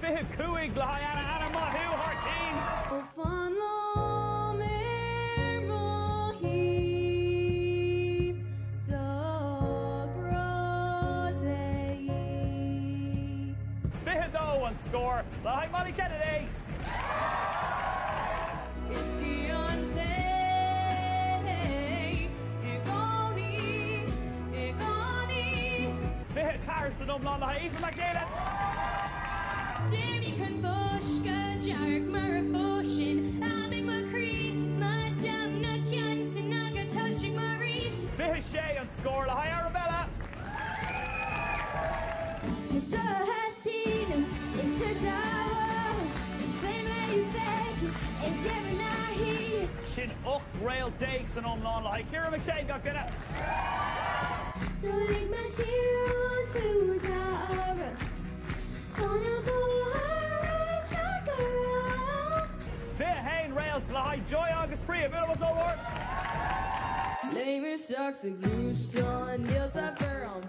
Fi cuaig le ana ana maithú Hartín. Ó fan lá mé má híh dorá dé. Fi dó an scór le haid Molly Kennedy. Carson om lá le McDavid. Jamie can bushka Jarek mar fósin Abig macrí na jam na ceanta naga tuisi maris Fi sé an scór le ha Arabella. Tá sa hastína is sa dáha Féin me feic i dear nahí Sin 8 rail takes an omlá le Kira McShane ga gonna. So lig me siú tú hain rail le ha Joy agus pri a bit was over. Lever seach a gústeán Níl a fer an